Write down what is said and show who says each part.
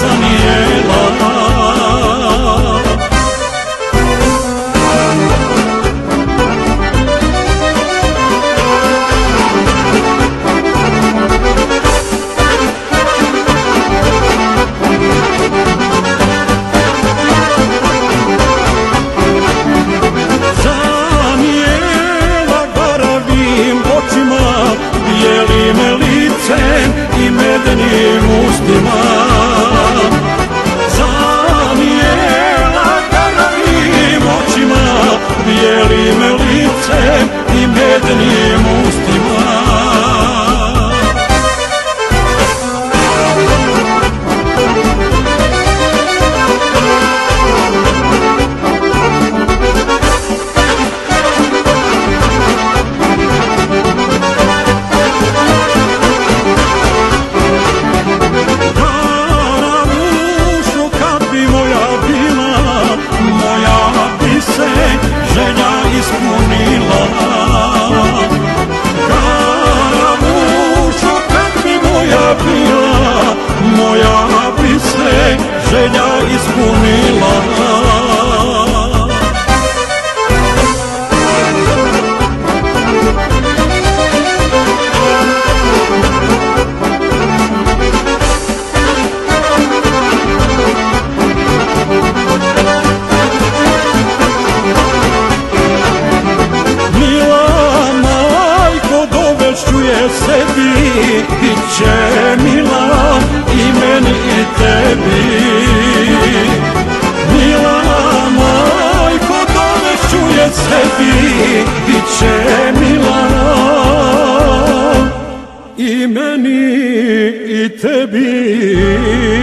Speaker 1: zanijela Bijelim licem i medenim ustima. сердце и медленнее муст его. tebi.